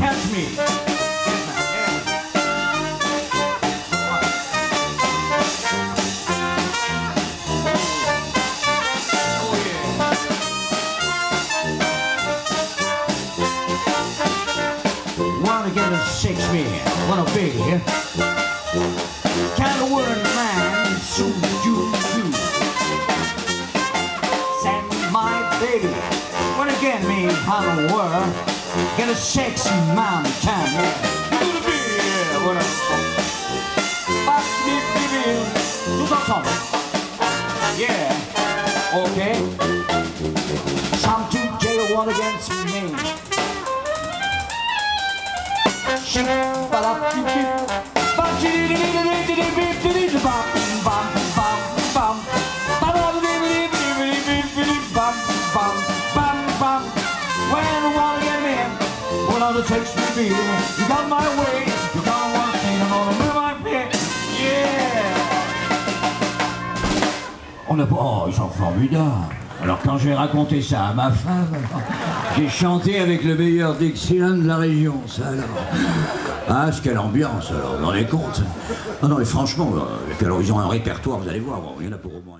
catch me. down six Shakespeare, what a big eh? Kind of word in mine, so you do Send my baby, what again me hollow word Get a six some mom time, Gonna be, yeah, what a But me, baby, do something Yeah, okay. Some two jail one against me all it takes me be, you got my way, you got one thing, I'm gonna move my feet. Yeah. On a oh, ils sont formidables. Alors quand j'ai raconté ça à ma femme, j'ai chanté avec le meilleur Dixieland de la région, ça alors. Ah, quelle ambiance alors, vous vous rendez compte Non, non, mais franchement, euh, ils ont un répertoire, vous allez voir, il y en a pour au moins.